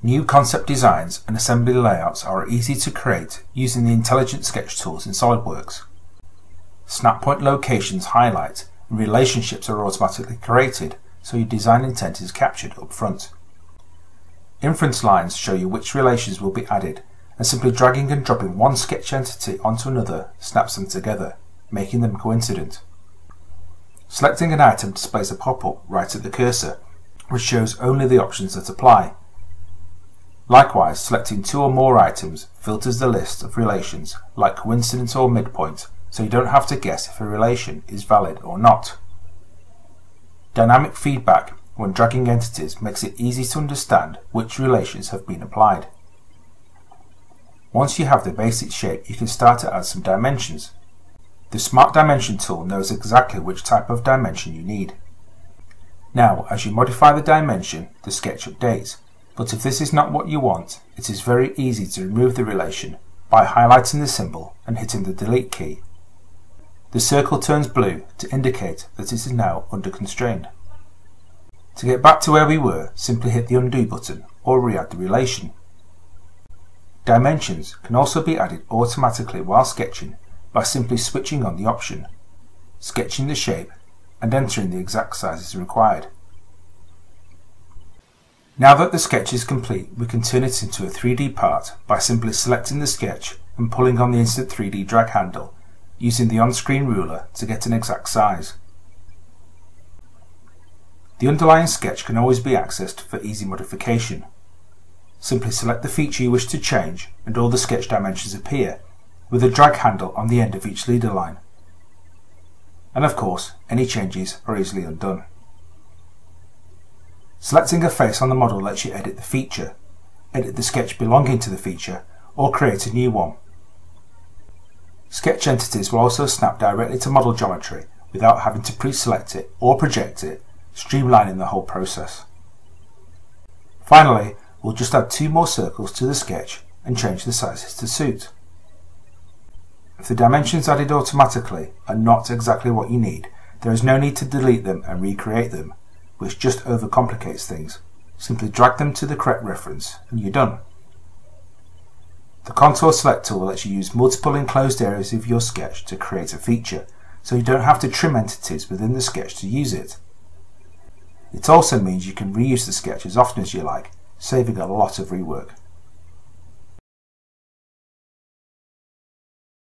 New concept designs and assembly layouts are easy to create using the intelligent sketch tools in SOLIDWORKS. Snap point locations highlight and relationships are automatically created so your design intent is captured up front. Inference lines show you which relations will be added and simply dragging and dropping one sketch entity onto another snaps them together, making them coincident. Selecting an item displays a pop-up right at the cursor, which shows only the options that apply. Likewise, selecting two or more items filters the list of relations like coincidence or midpoint, so you don't have to guess if a relation is valid or not. Dynamic feedback when dragging entities makes it easy to understand which relations have been applied. Once you have the basic shape, you can start to add some dimensions. The Smart Dimension tool knows exactly which type of dimension you need. Now, as you modify the dimension, the sketch updates, but if this is not what you want, it is very easy to remove the relation by highlighting the symbol and hitting the delete key. The circle turns blue to indicate that it is now under constraint. To get back to where we were, simply hit the undo button or re-add the relation. Dimensions can also be added automatically while sketching by simply switching on the option, sketching the shape and entering the exact sizes required. Now that the sketch is complete, we can turn it into a 3D part by simply selecting the sketch and pulling on the Instant 3D drag handle, using the on-screen ruler to get an exact size. The underlying sketch can always be accessed for easy modification. Simply select the feature you wish to change and all the sketch dimensions appear, with a drag handle on the end of each leader line. And of course, any changes are easily undone. Selecting a face on the model lets you edit the feature, edit the sketch belonging to the feature, or create a new one. Sketch entities will also snap directly to model geometry without having to pre-select it or project it, streamlining the whole process. Finally, we'll just add two more circles to the sketch and change the sizes to suit. If the dimensions added automatically are not exactly what you need, there is no need to delete them and recreate them which just overcomplicates things. Simply drag them to the correct reference and you're done. The Contour Select tool lets you use multiple enclosed areas of your sketch to create a feature, so you don't have to trim entities within the sketch to use it. It also means you can reuse the sketch as often as you like, saving a lot of rework.